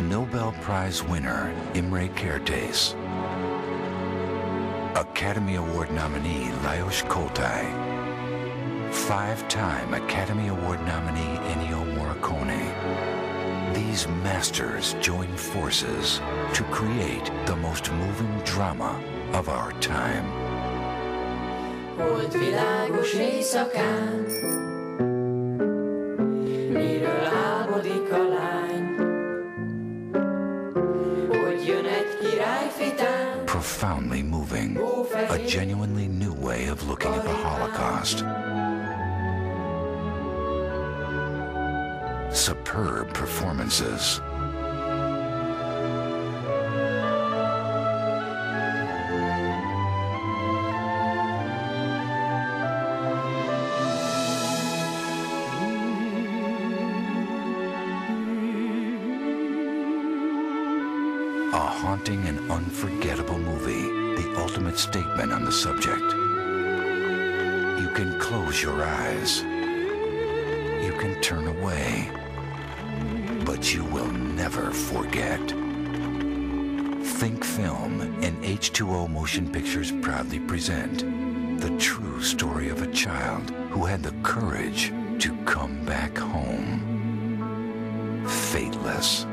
Nobel Prize winner Imre Kertész, Academy Award nominee Lajos Koltai, five-time Academy Award nominee Ennio Morricone. These masters join forces to create the most moving drama of our time. Éjszakán, Profoundly moving, a genuinely new way of looking at the Holocaust. Superb performances. a haunting and unforgettable movie, the ultimate statement on the subject. You can close your eyes. You can turn away. But you will never forget. Think Film and H2O Motion Pictures proudly present the true story of a child who had the courage to come back home. Fateless.